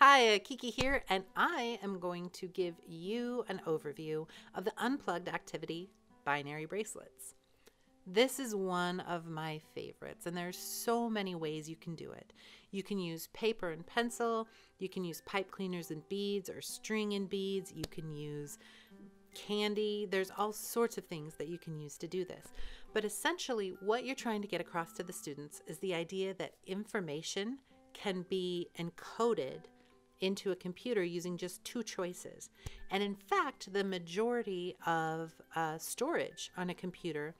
Hi, uh, Kiki here, and I am going to give you an overview of the unplugged activity binary bracelets. This is one of my favorites, and there's so many ways you can do it. You can use paper and pencil, you can use pipe cleaners and beads or string and beads, you can use candy. There's all sorts of things that you can use to do this. But essentially, what you're trying to get across to the students is the idea that information can be encoded into a computer using just two choices. And in fact, the majority of uh, storage on a computer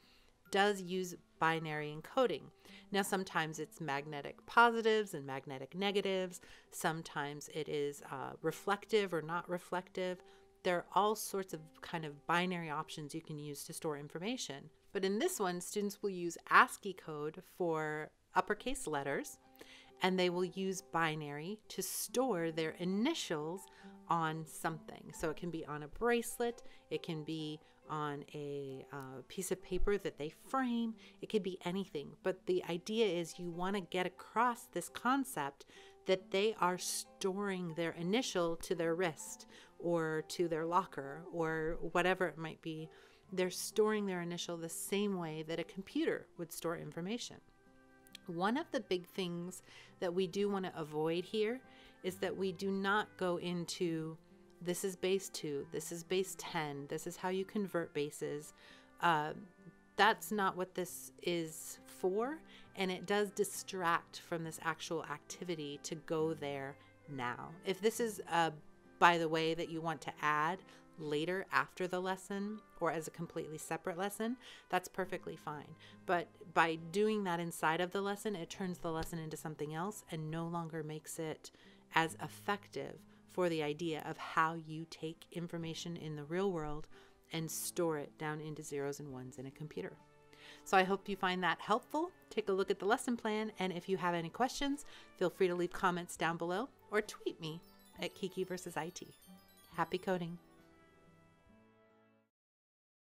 does use binary encoding. Now, sometimes it's magnetic positives and magnetic negatives, sometimes it is uh, reflective or not reflective. There are all sorts of kind of binary options you can use to store information. But in this one, students will use ASCII code for uppercase letters and they will use binary to store their initials on something. So it can be on a bracelet, it can be on a uh, piece of paper that they frame, it could be anything. But the idea is you want to get across this concept that they are storing their initial to their wrist or to their locker or whatever it might be. They're storing their initial the same way that a computer would store information. One of the big things that we do want to avoid here is that we do not go into this is base 2, this is base 10, this is how you convert bases. Uh, that's not what this is for, and it does distract from this actual activity to go there now. If this is, uh, by the way, that you want to add later after the lesson or as a completely separate lesson, that's perfectly fine. But by doing that inside of the lesson, it turns the lesson into something else and no longer makes it as effective for the idea of how you take information in the real world and store it down into zeros and ones in a computer. So I hope you find that helpful. Take a look at the lesson plan, and if you have any questions, feel free to leave comments down below or tweet me at Kiki versus IT. Happy coding!